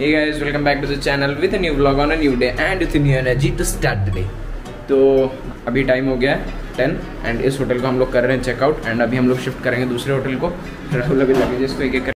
Hey guys, welcome back to the channel with a new vlog on a new day and with a new energy to start the day. तो अभी time हो गया है ten and इस hotel को हम लोग कर रहे हैं चेकआउट एंड अभी हम लोग शिफ्ट करेंगे दूसरे होटल को फिर हम लोग लगेजेस को एक एक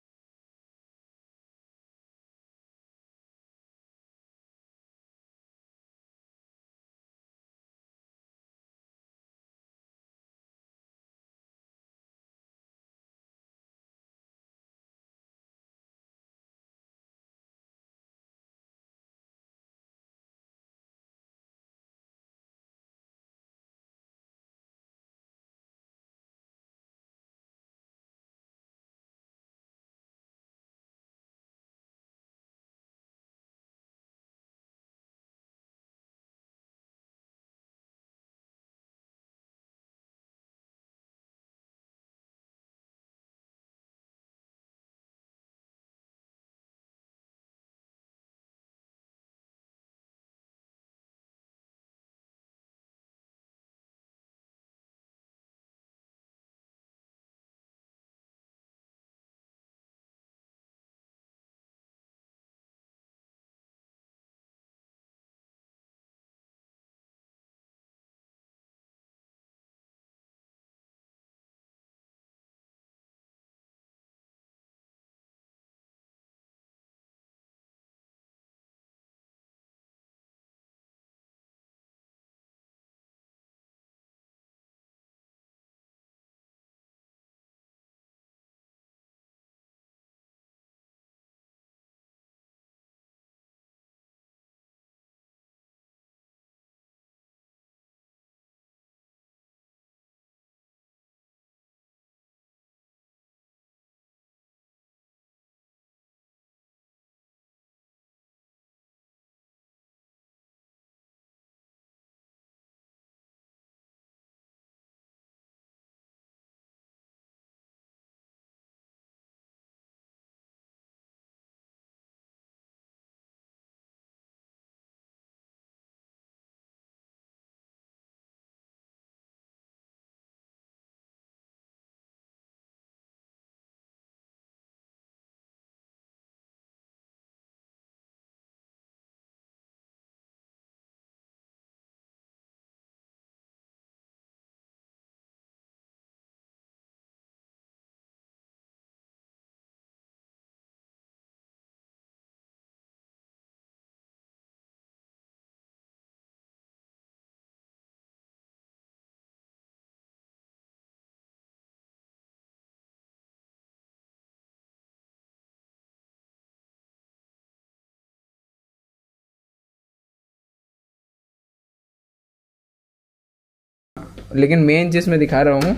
लेकिन मेन चीज़ मैं दिखा रहा हूँ,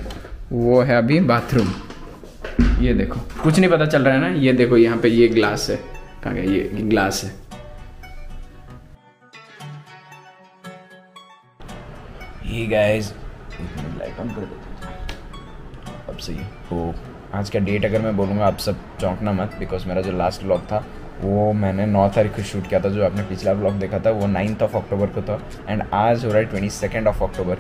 वो है अभी बाथरूम ये देखो. कुछ नहीं पता चल रहा है ना? ये देखो, यहाँ पे ये ग्लास है. कहाँ गया? ये ग्लास है. गाइस ऑन कर अब सही तो आज का डेट अगर मैं बोलूँगा, आप सब चौंकना मत बिकॉज़ मेरा जो लास्ट व्लॉग था, वो मैंने नौ तारीख को शूट किया था, जो आपने पिछला ब्लॉग देखा था, वो नाइन्थ ऑफ़ अक्टूबर को था. एंड आज हो रहा है ट्वेंटी सेकेंड ऑफ़ अक्टूबर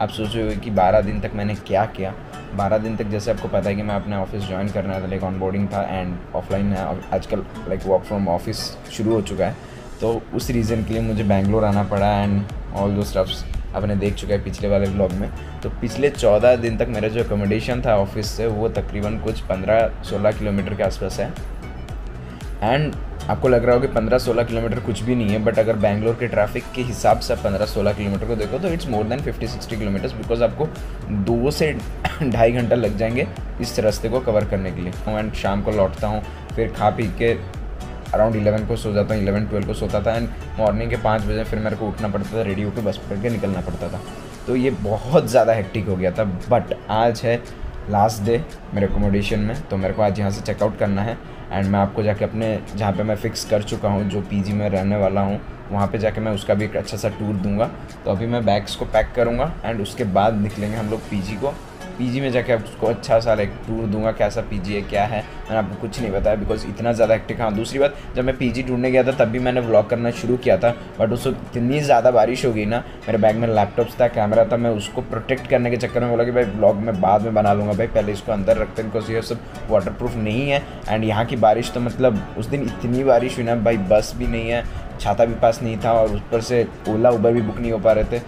आप सोच रहे हो कि बारह दिन तक मैंने क्या किया? बारह दिन तक जैसे आपको पता है कि मैं अपने ऑफ़िस ज्वाइन करना था लाइक ऑन बोर्डिंग था एंड ऑफलाइन है आजकल लाइक वर्क फ्रॉम ऑफ़िस शुरू हो चुका है। तो उस रीज़न के लिए मुझे बैंगलोर आना पड़ा एंड ऑल दो स्टफ्स आपने देख चुका है पिछले वाले ब्लॉग में। तो पिछले चौदह दिन तक मेरा जो अकोमोडेशन था ऑफ़िस से, वो तकरीबन कुछ पंद्रह सोलह किलोमीटर के आसपास है। एंड आपको लग रहा हो कि पंद्रह सोलह किलोमीटर कुछ भी नहीं है बट अगर बैंगलोर के ट्रैफ़िक के हिसाब से आप पंद्रह सोलह किलोमीटर को देखो तो it's more than fifty sixty kilometres because आपको दो से ढाई घंटा लग जाएँगे इस रास्ते को कवर करने के लिए। एंड शाम को लौटता हूँ, फिर खा पी के अराउंड इलेवन को सो जाता हूँ इलेवन ट्वेल्व को सोता था एंड मॉर्निंग के पाँच बजे फिर मेरे को उठना पड़ता था, रेडी होकर बस पकड़ के निकलना पड़ता था। तो ये बहुत ज़्यादा हेक्टिक हो गया था बट आज है लास्ट डे मेरे अकोमोडेशन में तो मेरे को आज यहाँ से चेकआउट करना है। एंड मैं आपको जाके अपने, जहाँ पे मैं फ़िक्स कर चुका हूँ, जो पीजी में रहने वाला हूँ, वहाँ पे जाके मैं उसका भी एक अच्छा सा टूर दूँगा। तो अभी मैं बैग्स को पैक करूँगा एंड उसके बाद निकलेंगे हम लोग पीजी को। पीजी में जाके उसको अच्छा सा लाइक टूर दूँगा, कैसा पीजी है, क्या है, मैंने आपको कुछ नहीं बताया बिकॉज़ इतना ज़्यादा एक्टिव हाँ। दूसरी बात, जब मैं पीजी ढूँढने गया था, तब भी मैंने व्लॉग करना शुरू किया था बट उसको इतनी ज़्यादा बारिश हो गई ना, मेरे बैग में लैपटॉप्स था कैमरा था, मैं उसको प्रोटेक्ट करने के चक्कर में बोला कि भाई ब्लॉग मैं बाद में बना लूँगा, भाई पहले इसको अंदर रखते हैं बिकॉज़ ये सब वाटर नहीं है एंड यहाँ की बारिश तो मतलब उस दिन इतनी बारिश हुई ना, भाई बस भी नहीं है, छाता भी पास नहीं था, और ऊपर से ओला उबर भी बुक नहीं हो पा रहे थे।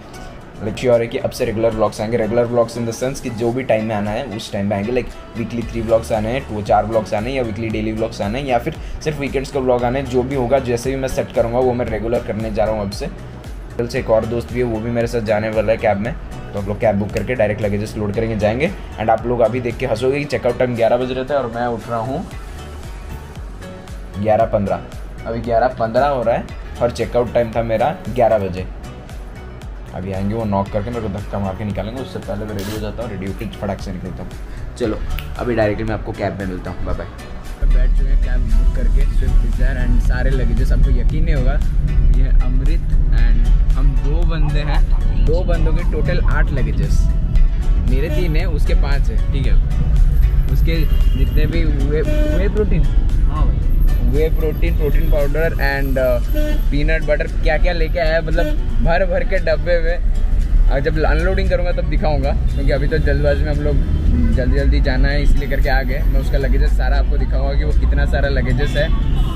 लाइक श्योर है कि अब से रेगुलर ब्लॉग्स आएँगे। Regular blogs in the sense कि जो भी टाइम में आना है, उस टाइम में आएँगे। लाइक वीकली थ्री ब्लॉग्स आने हैं टू चार ब्लॉग्स आने हैं या वीकली डेली ब्लॉग्स आने हैं या फिर सिर्फ़ वीकेंड्स का ब्लॉग आने जो भी होगा, जैसे भी मैं सेट करूँगा, वो मैं रेगुलर करने जा रहा हूँ अब से। कल से एक और दोस्त भी है, वो भी मेरे साथ जाने वाला है कैब में। तो हम लोग कैब बुक करके डायरेक्ट लगेजेस लोड करेंगे, जाएँगे। एंड आप लोग अभी देख के हंसोगे कि चेकआउट टाइम ग्यारह बज रहे थे और मैं उठ रहा हूँ ग्यारह पंद्रह। अभी ग्यारह पंद्रह हो रहा है, और चेकआउट टाइम था मेरा ग्यारह बजे। अभी आएँगे वो नॉक करके मेरे को धक्का मार के निकालेंगे उससे पहले मैं रेडी हो जाता हूँ रेडी होकर फटाक से निकलता हूँ। चलो अभी डायरेक्टली मैं आपको कैब में मिलता हूँ बाय बाय बैठ चुके हैं कैब बुक करके स्विफ्ट डिज़ायर एंड सारे लगेजेस आपको यकीन नहीं होगा ये अमृत एंड हम दो बंदे हैं दो बंदों के टोटल आठ लगेजेस मेरे तीन है उसके पाँच है ठीक है। उसके जितने भी हुए हुए प्रोटीन हाँ भाई। Whey protein protein powder and peanut butter क्या क्या लेके आया मतलब भर भर के डब्बे में। जब अनलोडिंग करूँगा तब दिखाऊँगा, क्योंकि अभी तो जल्दबाजी में हम लोग जल्दी जल्दी जाना है, इसलिए करके आ गए मैं उसका लगेजेस सारा आपको दिखाऊँगा कि वो कितना सारा लगेजेस है।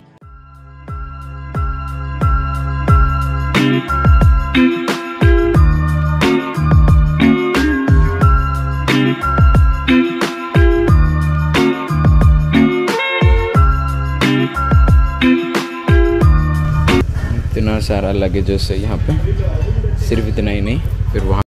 सारा लगेज यहाँ पे सिर्फ़ इतना ही नहीं फिर वहाँ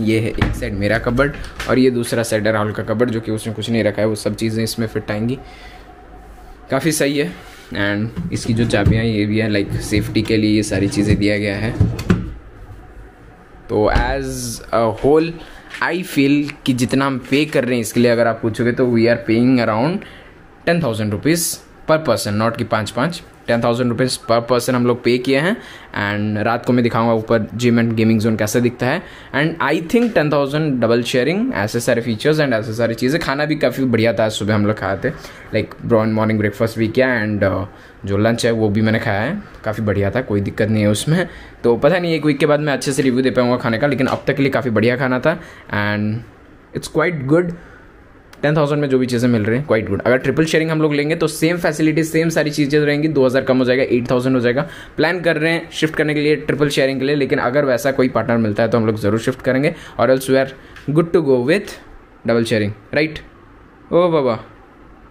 ये है एक साइड मेरा कबर्ड और ये दूसरा साइड है राहुल का कबर्ड जो कि उसने कुछ नहीं रखा है, वो सब चीज़ें इसमें फिट आएँगी। काफ़ी सही है एंड इसकी जो चाबियाँ ये भी है लाइक सेफ्टी के लिए ये सारी चीज़ें दिया गया है। तो as a whole I feel कि जितना हम पे कर रहे हैं इसके लिए अगर आप पूछोगे तो we are paying around ten thousand rupees per person not कि पाँच पाँच ten thousand rupees per person हम लोग पे किए हैं। एंड रात को मैं दिखाऊँगा ऊपर जिम एंड गेमिंग जोन कैसे दिखता है। And I think ten thousand double sharing ऐसे सारे फीचर्स एंड ऐसे सारी चीज़ें। खाना भी काफ़ी बढ़िया था सुबह हम लोग खाए थे। लाइक ब्रॉन मॉर्निंग ब्रेकफास्ट भी किया एंड uh, जो लंच है वो भी मैंने खाया है। काफ़ी बढ़िया था कोई दिक्कत नहीं है उसमें। तो पता नहीं एक वीक के बाद मैं अच्छे से रिव्यू दे पाऊँगा खाने का लेकिन अब तक के लिए काफ़ी बढ़िया खाना था। And it's quite good ten thousand में जो भी चीज़ें मिल रही है क्वाइट गुड अगर ट्रिपल शेयरिंग हम लोग लेंगे तो सेम फैसिलिटी सेम सारी चीज़ें रहेंगी, दो हज़ार कम हो जाएगा एट थाउज़ेंड हो जाएगा. प्लान कर रहे हैं शिफ्ट करने के लिए ट्रिपल शेयरिंग के लिए, लेकिन अगर वैसा कोई पार्टनर मिलता है तो हम लोग ज़रूर शिफ्ट करेंगे. और else we are good to go with double sharing right O Baba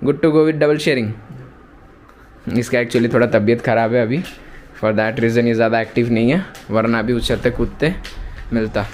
good to go with double sharing इसका एक्चुअली थोड़ा तबीयत ख़राब है अभी. फॉर दैट रीज़न ये ज़्यादा एक्टिव नहीं है, वरना अभी उस छत कूदते मिलता.